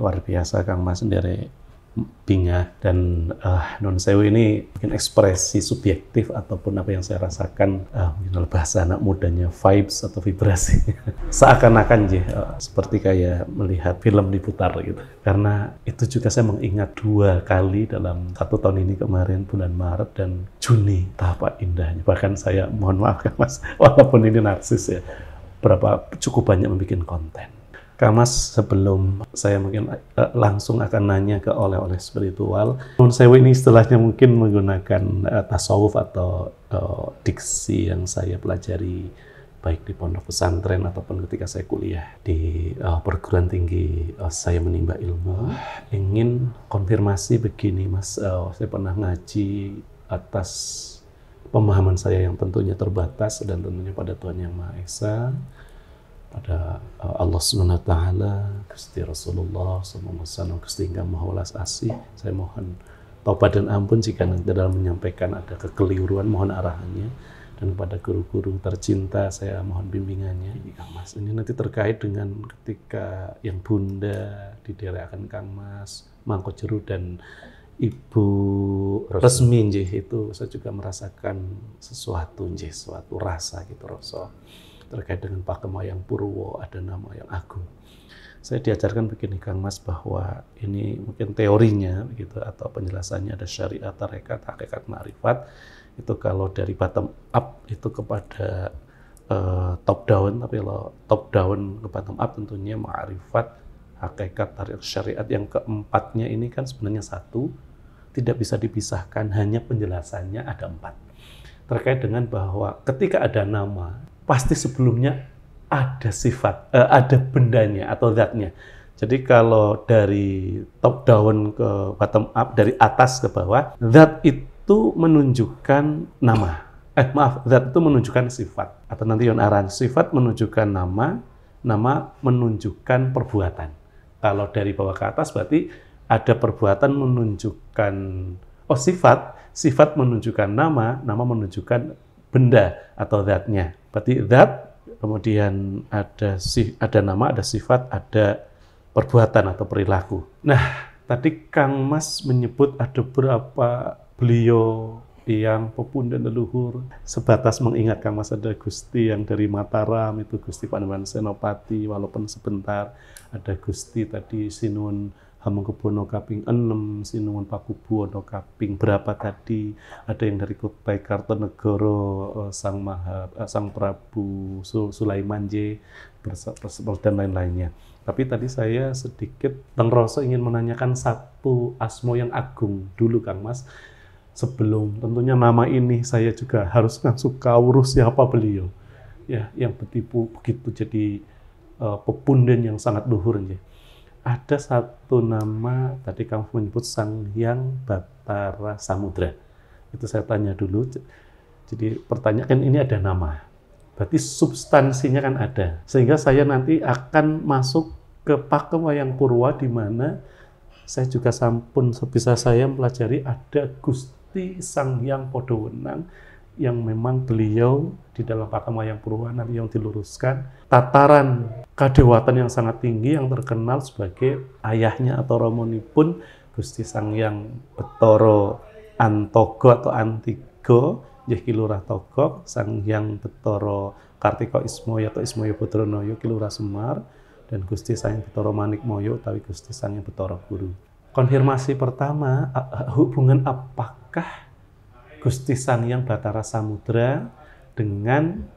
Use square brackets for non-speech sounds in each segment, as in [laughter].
luar biasa Kang Mas sendiri. Bingah dan uh, non sewu ini mungkin ekspresi subjektif ataupun apa yang saya rasakan uh, mungkin bahasa anak mudanya vibes atau vibrasi. [laughs] Seakan-akan je uh, seperti kayak melihat film diputar gitu. Karena itu juga saya mengingat dua kali dalam satu tahun ini kemarin bulan Maret dan Juni. Tahap indahnya. Bahkan saya mohon maaf kan mas [laughs] walaupun ini narsis ya berapa cukup banyak membuat konten Kak Mas, sebelum saya mungkin uh, langsung akan nanya ke oleh-oleh spiritual, Nun Sewu ini istilahnya mungkin menggunakan uh, tasawuf atau uh, diksi yang saya pelajari baik di pondok pesantren ataupun ketika saya kuliah di uh, perguruan tinggi uh, saya menimba ilmu. Ingin konfirmasi begini, Mas, uh, saya pernah ngaji atas pemahaman saya yang tentunya terbatas dan tentunya pada Tuhan Yang Maha Esa pada uh, Allah Subhanahu wa taala, Gusti Rasulullah sallallahu alaihi wasallam, Gusti Hingga Maha Asih. Saya mohon taubat dan ampun jika nanti dalam menyampaikan ada kekeliruan, mohon arahannya dan kepada guru-guru tercinta saya mohon bimbingannya ini Kang Mas. Ini nanti terkait dengan ketika yang Bunda di daerah akan Kang Mas, Mangkok Jeru dan Ibu resmi njih itu saya juga merasakan sesuatu njih, suatu rasa gitu rasa terkait dengan Pakem Wayang Purwo ada nama yang agung. Saya diajarkan begini Kang Mas bahwa ini mungkin teorinya gitu atau penjelasannya ada syariat, tarekat, hakikat, ma'rifat. Itu kalau dari bottom up itu kepada uh, top down, tapi kalau top down ke bottom up tentunya ma'rifat, hakikat, tarekat, syariat yang keempatnya ini kan sebenarnya satu, tidak bisa dipisahkan, hanya penjelasannya ada empat. Terkait dengan bahwa ketika ada nama, pasti sebelumnya ada sifat, uh, ada bendanya atau zatnya. Jadi kalau dari top down ke bottom up, dari atas ke bawah, zat itu menunjukkan nama. Eh maaf, zat itu menunjukkan sifat. Atau nanti yon aran, sifat menunjukkan nama, nama menunjukkan perbuatan. Kalau dari bawah ke atas berarti ada perbuatan menunjukkan, oh sifat, sifat menunjukkan nama, nama menunjukkan benda atau zatnya. Berarti zat, kemudian ada ada nama, ada sifat, ada perbuatan atau perilaku. Nah, tadi Kang Mas menyebut ada beberapa beliau yang pepun dan leluhur sebatas mengingat Kang Mas ada Gusti yang dari Mataram itu Gusti Panembahan Senopati walaupun sebentar ada Gusti tadi Sinun Hamengkubuwono kaping 6, Sinuwun Pakubuwono kaping berapa tadi, ada yang dari Kutai Kartonegoro, eh, Sang Maha, eh, Sang Prabu Sulaiman J, dan lain-lainnya. Tapi tadi saya sedikit Bang Roso ingin menanyakan satu asmo yang agung dulu Kang Mas. Sebelum tentunya nama ini saya juga harus langsung urus siapa beliau. Ya, yang betipu begitu jadi uh, pepunden yang sangat luhur. Ya ada satu nama tadi kamu menyebut Sang Hyang Batara Samudra. Itu saya tanya dulu. Jadi pertanyaan ini ada nama. Berarti substansinya kan ada. Sehingga saya nanti akan masuk ke Pakem Wayang Purwa di mana saya juga sampun sebisa saya mempelajari ada Gusti Sang Hyang Podowenang yang memang beliau di dalam Pakem Wayang Purwa nanti yang diluruskan tataran kadewatan yang sangat tinggi yang terkenal sebagai ayahnya atau romoni pun Gusti Sang Yang Betoro Antogo atau Antigo Jeh Kilurah Togok Sang Yang Betoro Kartiko Ismoyo atau Ismoyo Putronoyo Kilurah Semar dan Gusti Sang Yang Betoro Manik Moyo tapi Gusti Sang Yang Betoro Guru. Konfirmasi pertama hubungan apakah Gusti Sang Yang Batara Samudra dengan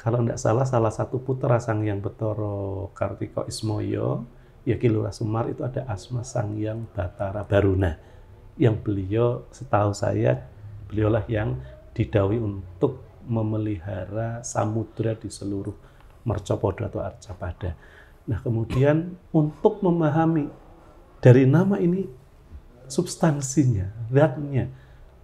kalau tidak salah salah satu putra Sang Yang Betoro Kartiko Ismoyo ya Kilura Semar itu ada Asma Sang Yang Batara Baruna yang beliau setahu saya beliaulah yang didawi untuk memelihara samudra di seluruh Mercopodo atau Arcapada. Nah kemudian untuk memahami dari nama ini substansinya, zatnya,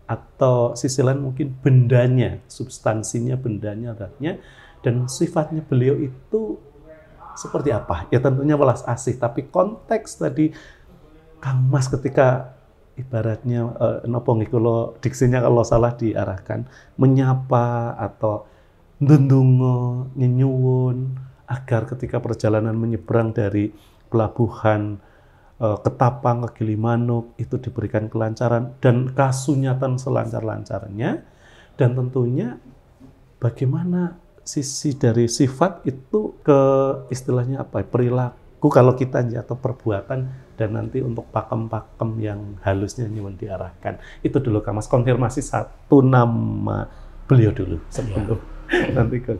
atau sisi lain mungkin bendanya, substansinya, bendanya, adatnya, dan sifatnya beliau itu seperti apa? Ya tentunya welas asih, tapi konteks tadi Kang Mas ketika ibaratnya uh, nopo kalau diksinya kalau salah diarahkan menyapa atau ndundungo nyenyuwun agar ketika perjalanan menyeberang dari pelabuhan ketapang, ke Gilimanuk itu diberikan kelancaran dan kasunyatan selancar-lancarnya dan tentunya bagaimana sisi dari sifat itu ke istilahnya apa perilaku kalau kita atau perbuatan dan nanti untuk pakem-pakem yang halusnya nyuwun diarahkan itu dulu Kak Mas konfirmasi satu nama beliau dulu sebelum ya. [laughs] nanti ke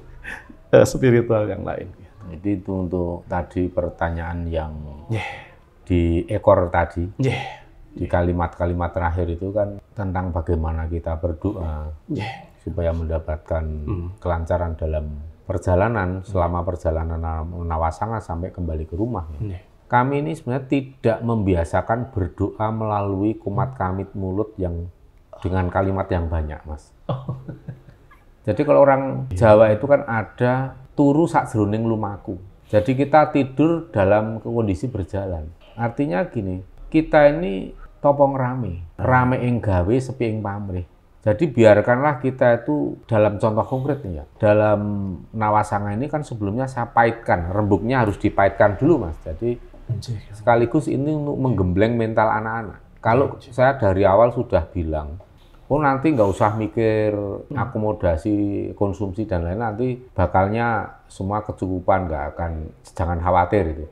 uh, spiritual yang lain. Jadi itu untuk tadi pertanyaan yang yeah. Di ekor tadi. Yeah. Di kalimat-kalimat terakhir itu kan tentang bagaimana kita berdoa yeah. supaya mendapatkan mm. kelancaran dalam perjalanan selama perjalanan nawasanga sampai kembali ke rumah. Yeah kami ini sebenarnya tidak membiasakan berdoa melalui kumat kamit mulut yang dengan kalimat yang banyak, Mas. Oh. Jadi kalau orang Jawa itu kan ada turu sak jroning lumaku. Jadi kita tidur dalam kondisi berjalan. Artinya gini, kita ini topong rame, rame ing gawe sepi ing pamrih. Jadi biarkanlah kita itu dalam contoh konkret nih ya. Dalam nawasanga ini kan sebelumnya saya pahitkan, rembuknya harus dipahitkan dulu mas. Jadi Sekaligus ini untuk menggembleng mental anak-anak. Kalau saya dari awal sudah bilang, oh nanti nggak usah mikir hmm. akomodasi konsumsi dan lain nanti bakalnya semua kecukupan nggak akan jangan khawatir itu.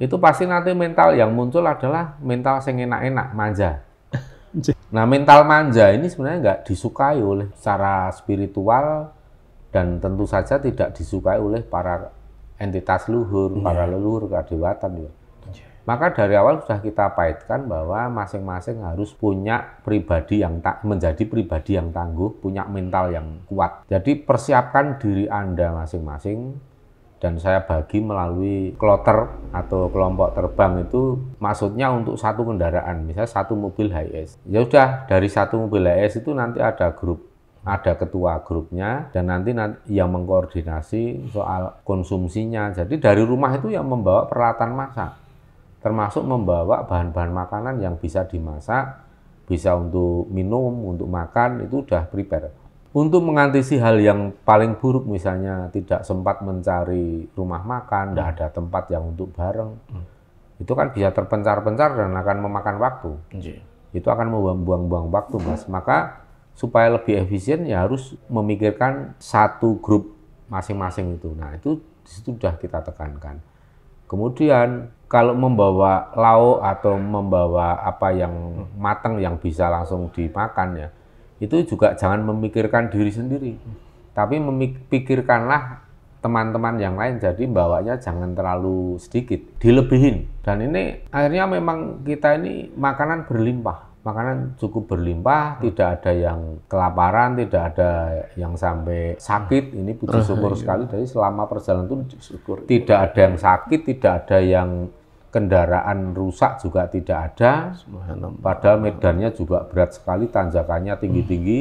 Itu pasti nanti mental yang muncul adalah mental yang enak-enak, manja. [laughs] Nah mental manja ini sebenarnya nggak disukai oleh secara spiritual dan tentu saja tidak disukai oleh para entitas luhur, yeah. para leluhur kadewatan. Ya. Maka dari awal sudah kita paitkan bahwa masing-masing harus punya pribadi yang tak menjadi pribadi yang tangguh, punya mental yang kuat. Jadi persiapkan diri Anda masing-masing dan saya bagi melalui kloter atau kelompok terbang itu maksudnya untuk satu kendaraan, misalnya satu mobil HS. Ya sudah dari satu mobil HS itu nanti ada grup ada ketua grupnya dan nanti yang mengkoordinasi soal konsumsinya. Jadi dari rumah itu yang membawa peralatan masak termasuk membawa bahan-bahan makanan yang bisa dimasak, bisa untuk minum, untuk makan, itu sudah prepare. Untuk mengantisipasi hal yang paling buruk, misalnya tidak sempat mencari rumah makan, tidak hmm. ada tempat yang untuk bareng, hmm. itu kan bisa terpencar-pencar dan akan memakan waktu. Hmm. Itu akan membuang-buang waktu, Mas. Maka supaya lebih efisien ya harus memikirkan satu grup masing-masing itu. Nah, itu sudah kita tekankan. Kemudian kalau membawa lauk atau membawa apa yang matang yang bisa langsung dimakan ya, itu juga jangan memikirkan diri sendiri, tapi memikirkanlah teman-teman yang lain. Jadi bawanya jangan terlalu sedikit, dilebihin. Dan ini akhirnya memang kita ini makanan berlimpah makanan cukup berlimpah, hmm. tidak ada yang kelaparan, tidak ada yang sampai sakit. Ini puji syukur iya. sekali. Jadi selama perjalanan itu syukur. tidak ada yang sakit, tidak ada yang kendaraan rusak juga tidak ada. Padahal medannya juga berat sekali, tanjakannya tinggi-tinggi.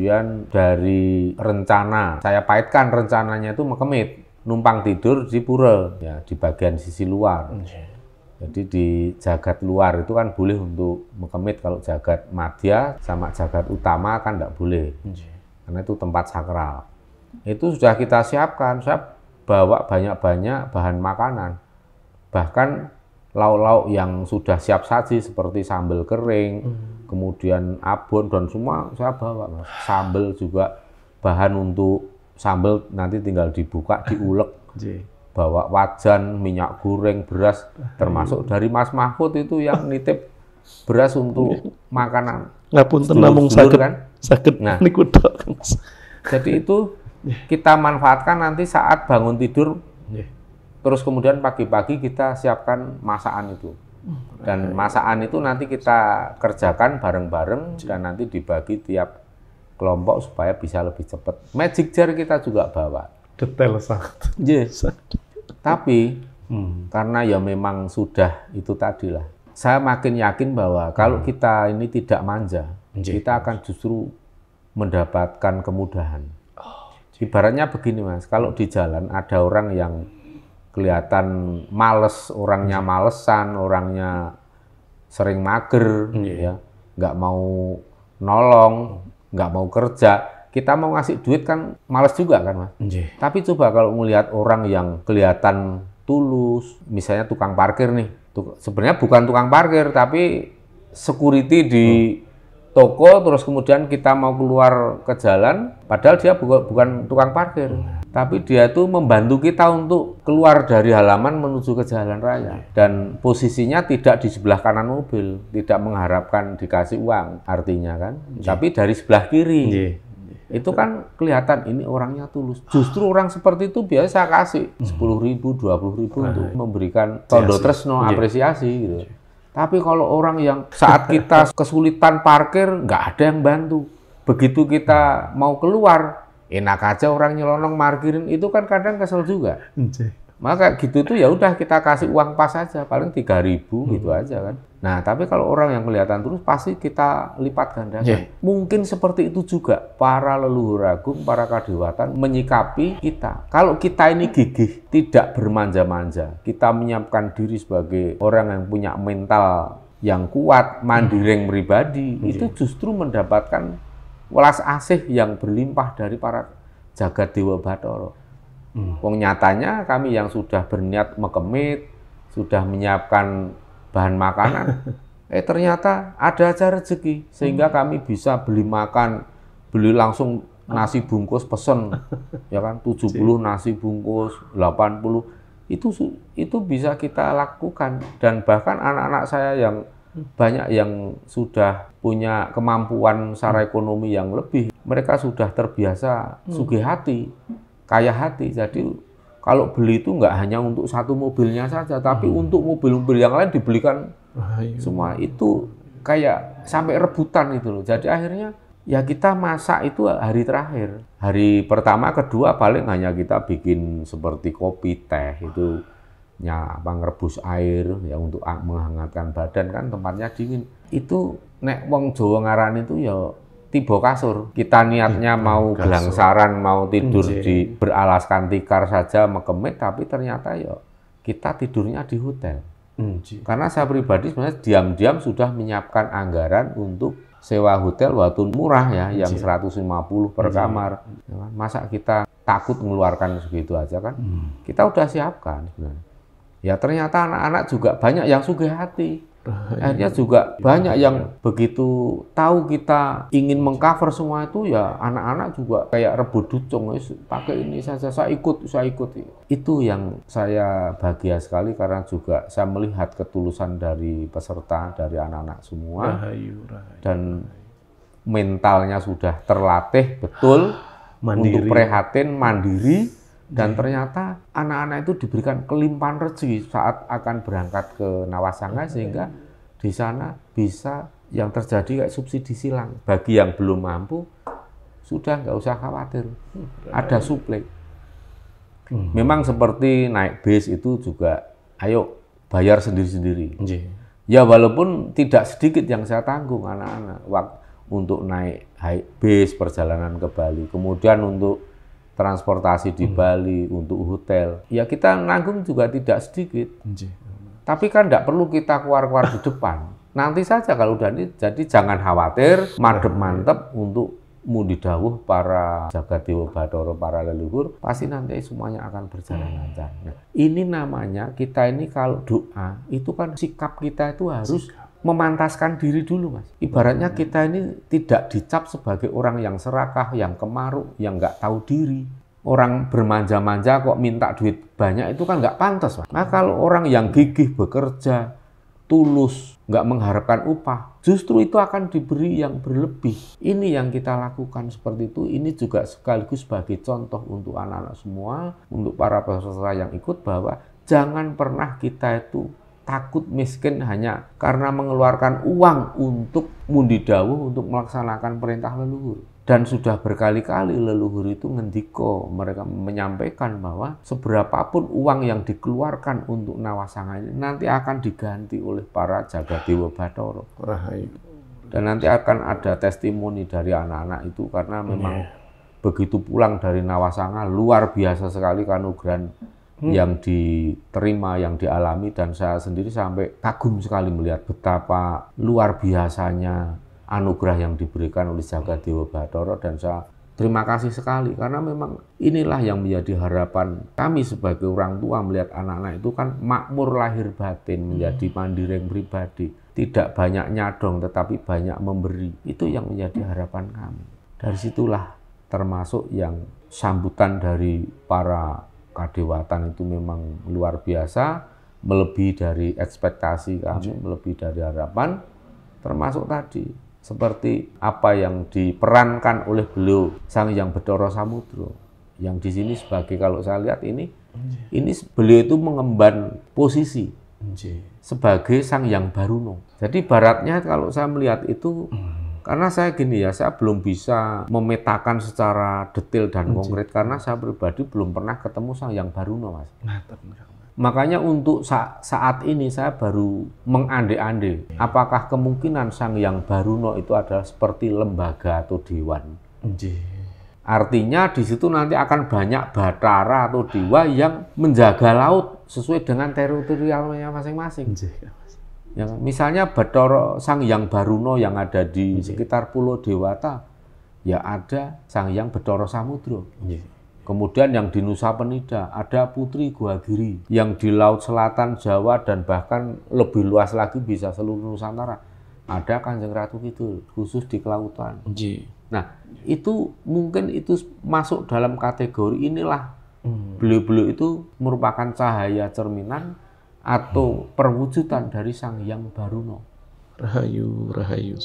Kemudian dari rencana, saya pahitkan rencananya itu mekemit, numpang tidur di pura, ya di bagian sisi luar. Jadi di jagat luar itu kan boleh untuk mekemit kalau jagat madya sama jagat utama kan tidak boleh. Karena itu tempat sakral. Itu sudah kita siapkan, saya bawa banyak-banyak bahan makanan. Bahkan lauk-lauk yang sudah siap saji seperti sambal kering, kemudian abon dan semua saya bawa. Mas. Sambal juga bahan untuk sambal nanti tinggal dibuka, [laughs] diulek bawa wajan, minyak goreng, beras, termasuk dari Mas Mahfud itu yang nitip beras untuk [laughs] makanan. Ngapun namung sakit, kan? sakit nah, [laughs] Jadi itu kita manfaatkan nanti saat bangun tidur, terus kemudian pagi-pagi kita siapkan masakan itu. Dan masakan itu nanti kita kerjakan bareng-bareng dan nanti dibagi tiap kelompok supaya bisa lebih cepat. Magic jar kita juga bawa detail sangat. Yes. [laughs] Tapi hmm. karena ya memang sudah itu tadi lah. Saya makin yakin bahwa kalau hmm. kita ini tidak manja, Jee. kita akan justru mendapatkan kemudahan. Oh, Ibaratnya begini mas, kalau di jalan ada orang yang kelihatan males, orangnya malesan, orangnya sering mager, ya, nggak mau nolong, nggak mau kerja, kita mau ngasih duit kan males juga kan mas. Nje. Tapi coba kalau melihat orang yang kelihatan tulus, misalnya tukang parkir nih, tuk, sebenarnya bukan tukang parkir tapi security di hmm. toko, terus kemudian kita mau keluar ke jalan, padahal dia bukan, bukan tukang parkir. Hmm. Tapi dia tuh membantu kita untuk keluar dari halaman menuju ke jalan raya. Dan posisinya tidak di sebelah kanan mobil, tidak mengharapkan dikasih uang artinya kan. Nje. Tapi dari sebelah kiri. Nje itu kan kelihatan ini orangnya tulus. Justru orang seperti itu biasa kasih hmm. sepuluh ribu, dua puluh ribu untuk memberikan tondo tresno iya. apresiasi gitu. Iya. Tapi kalau orang yang saat kita [laughs] kesulitan parkir nggak ada yang bantu, begitu kita mau keluar enak aja orang nyelonong parkirin itu kan kadang kesel juga. Maka gitu tuh ya udah kita kasih uang pas aja, paling tiga ribu hmm. gitu aja kan. Nah, tapi kalau orang yang kelihatan terus pasti kita lipat gandakan. Yeah. Mungkin seperti itu juga para leluhur agung, para kadewatan menyikapi kita. Kalau kita ini gigih, tidak bermanja-manja, kita menyiapkan diri sebagai orang yang punya mental yang kuat, mandireng hmm. pribadi, yeah. itu justru mendapatkan welas asih yang berlimpah dari para jagat dewa batoro. Hmm. Wong nyatanya kami yang sudah berniat mekemit, sudah menyiapkan bahan makanan, [laughs] eh ternyata ada aja rezeki sehingga hmm. kami bisa beli makan, beli langsung nasi bungkus pesen, [laughs] ya kan 70 nasi bungkus, 80 itu itu bisa kita lakukan dan bahkan anak-anak saya yang banyak yang sudah punya kemampuan secara ekonomi yang lebih, mereka sudah terbiasa hmm. sugih hati kaya hati. Jadi kalau beli itu nggak hanya untuk satu mobilnya saja, tapi hmm. untuk mobil-mobil yang lain dibelikan semua itu kayak sampai rebutan itu loh. Jadi akhirnya ya kita masak itu hari terakhir. Hari pertama, kedua paling hanya kita bikin seperti kopi, teh itu ya apa ngerebus air ya untuk menghangatkan badan kan tempatnya dingin. Itu nek wong Jawa ngaran itu ya tiba kasur. Kita niatnya hmm, mau kasur. gelangsaran, mau tidur Nji. di beralaskan tikar saja mekemit, tapi ternyata ya kita tidurnya di hotel. Nji. Karena saya pribadi sebenarnya diam-diam sudah menyiapkan anggaran untuk sewa hotel waktu murah ya, Nji. yang 150 per Nji. kamar. Ya kan? Masa kita takut mengeluarkan segitu aja kan? Hmm. Kita udah siapkan sebenarnya. Ya ternyata anak-anak juga banyak yang sugih hati. Akhirnya juga banyak yang begitu tahu kita ingin mengcover semua itu ya anak-anak juga kayak rebut ducung pakai ini saja saya ikut saya ikut. Itu yang saya bahagia sekali karena juga saya melihat ketulusan dari peserta dari anak-anak semua. Rahayu, rahayu, dan mentalnya sudah terlatih betul mandiri. untuk prihatin mandiri dan ternyata anak-anak itu diberikan kelimpahan rezeki saat akan berangkat ke Nawasanga sehingga di sana bisa yang terjadi kayak subsidi silang. Bagi yang belum mampu sudah nggak usah khawatir. Ada suplai. Hmm. memang seperti naik bis itu juga ayo bayar sendiri-sendiri. Ya walaupun tidak sedikit yang saya tanggung anak-anak. Untuk naik high base perjalanan ke Bali, kemudian untuk transportasi di hmm. Bali, untuk hotel. Ya kita nanggung juga tidak sedikit. Tapi kan tidak perlu kita keluar-keluar di depan. Nanti saja kalau udah ini, jadi jangan khawatir, madep mantep untuk mundi dawuh para jagat dewa batoro para leluhur pasti nanti semuanya akan berjalan hmm. lancar. Nah, ini namanya kita ini kalau doa itu kan sikap kita itu harus sikap. Memantaskan diri dulu mas. Ibaratnya kita ini tidak dicap sebagai orang yang serakah, yang kemaruk, yang nggak tahu diri. Orang bermanja-manja kok minta duit banyak itu kan nggak pantas mas. Nah kalau orang yang gigih bekerja, tulus, nggak mengharapkan upah, justru itu akan diberi yang berlebih. Ini yang kita lakukan seperti itu. Ini juga sekaligus sebagai contoh untuk anak-anak semua, untuk para peserta yang ikut bahwa jangan pernah kita itu takut miskin hanya karena mengeluarkan uang untuk mundi dawuh untuk melaksanakan perintah leluhur. Dan sudah berkali-kali leluhur itu ngendiko mereka menyampaikan bahwa seberapapun uang yang dikeluarkan untuk nawasanga ini nanti akan diganti oleh para jaga dewa batoro dan nanti akan ada testimoni dari anak-anak itu karena memang yeah. begitu pulang dari nawasanga luar biasa sekali kanugrahan hmm. yang diterima yang dialami dan saya sendiri sampai kagum sekali melihat betapa luar biasanya anugerah yang diberikan oleh Jaga Dewa Batoro dan saya terima kasih sekali karena memang inilah yang menjadi harapan kami sebagai orang tua melihat anak-anak itu kan makmur lahir batin menjadi hmm. mandiri yang pribadi tidak banyak nyadong tetapi banyak memberi itu yang menjadi harapan kami dari situlah termasuk yang sambutan dari para kadewatan itu memang luar biasa melebihi dari ekspektasi kami melebihi dari harapan termasuk tadi seperti apa yang diperankan oleh beliau Sang Yang Bedoro Samudro. Yang di sini sebagai kalau saya lihat ini ini beliau itu mengemban posisi sebagai Sang Yang Baruno. Jadi baratnya kalau saya melihat itu hmm. Karena saya gini ya, saya belum bisa memetakan secara detail dan konkret karena saya pribadi belum pernah ketemu Sang Yang Baruno, Mas. Makanya untuk sa saat ini saya baru mengande-ande apakah kemungkinan Sang Yang Baruno itu adalah seperti lembaga atau dewan. Artinya di situ nanti akan banyak batara atau dewa yang menjaga laut sesuai dengan teritorialnya masing-masing. Ya, misalnya Batoro Sang Yang Baruno yang ada di sekitar Pulau Dewata, ya ada Sang Yang Betoro Samudro. Kemudian yang di Nusa Penida ada Putri Gua Giri yang di Laut Selatan Jawa dan bahkan lebih luas lagi bisa seluruh Nusantara. Ada Kanjeng Ratu Kidul khusus di kelautan. Nah, itu mungkin itu masuk dalam kategori inilah hmm. beliau-beliau itu merupakan cahaya cerminan atau perwujudan dari Sang Yang Baruno. Rahayu, rahayu.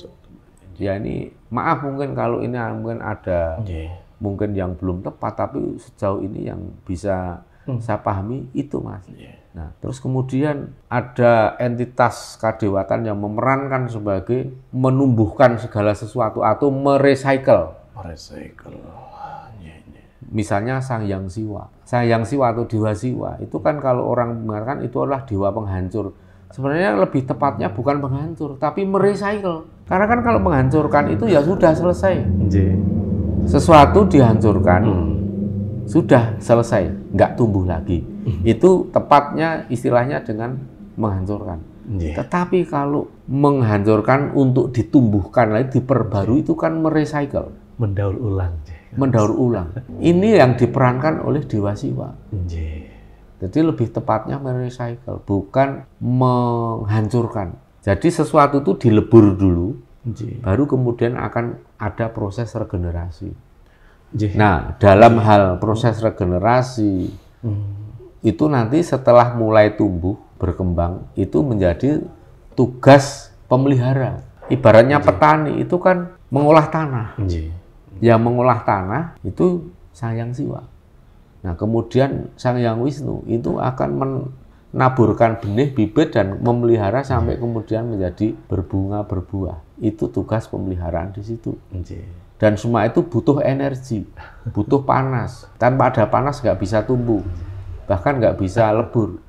Ya ini maaf mungkin kalau ini mungkin ada yeah mungkin yang belum tepat tapi sejauh ini yang bisa hmm. saya pahami itu mas. Yeah. Nah terus kemudian ada entitas kadewatan yang memerankan sebagai menumbuhkan segala sesuatu atau merecycle. Merecycle. Yeah, yeah. Misalnya sang yang siwa, sang yang siwa atau dewa siwa itu kan kalau orang mengatakan itu adalah dewa penghancur. Sebenarnya lebih tepatnya bukan penghancur, tapi merecycle. Karena kan kalau menghancurkan itu ya sudah selesai. Sesuatu dihancurkan hmm. sudah selesai nggak tumbuh lagi hmm. itu tepatnya istilahnya dengan menghancurkan yeah. tetapi kalau menghancurkan untuk ditumbuhkan lagi diperbarui itu kan merecycle mendaur ulang mendaur ulang ini yang diperankan oleh dewa siwa yeah. jadi lebih tepatnya merecycle bukan menghancurkan jadi sesuatu itu dilebur dulu baru kemudian akan ada proses regenerasi. Nah, dalam hal proses regenerasi hmm. itu nanti setelah mulai tumbuh berkembang itu menjadi tugas pemelihara. Ibaratnya petani itu kan mengolah tanah. Yang mengolah tanah itu sang yang siwa. Nah, kemudian sang yang Wisnu itu akan menaburkan benih bibit dan memelihara sampai kemudian menjadi berbunga berbuah. Itu tugas pemeliharaan di situ. Dan semua itu butuh energi, butuh panas. Tanpa ada panas nggak bisa tumbuh, bahkan nggak bisa lebur.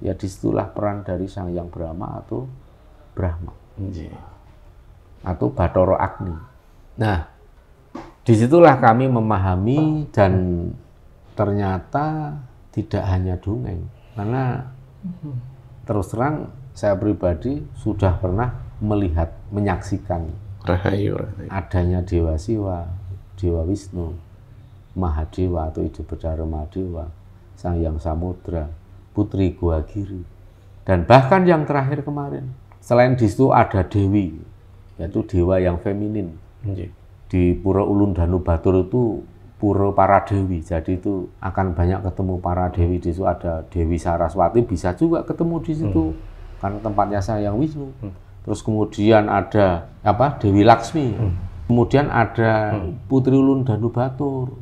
Ya di situlah peran dari sang yang Brahma atau Brahma atau Batoro Agni. Nah, di situlah kami memahami dan ternyata tidak hanya dongeng, karena terus terang saya pribadi sudah pernah melihat, menyaksikan Rahayu, rahayu. adanya Dewa Siwa, Dewa Wisnu, Mahadewa atau Ide Bedara Mahadewa, Sang Yang Samudra, Putri Gua Giri, dan bahkan yang terakhir kemarin, selain di situ ada Dewi, yaitu dewa yang feminin. Nggih. Di Pura Ulun Danu Batur itu Pura para Dewi, jadi itu akan banyak ketemu para Dewi di situ. Ada Dewi Saraswati bisa juga ketemu di situ. Karena tempatnya Sang Yang Wisnu. Terus kemudian ada apa Dewi Laksmi. Kemudian ada Putri Ulun Danu Batur.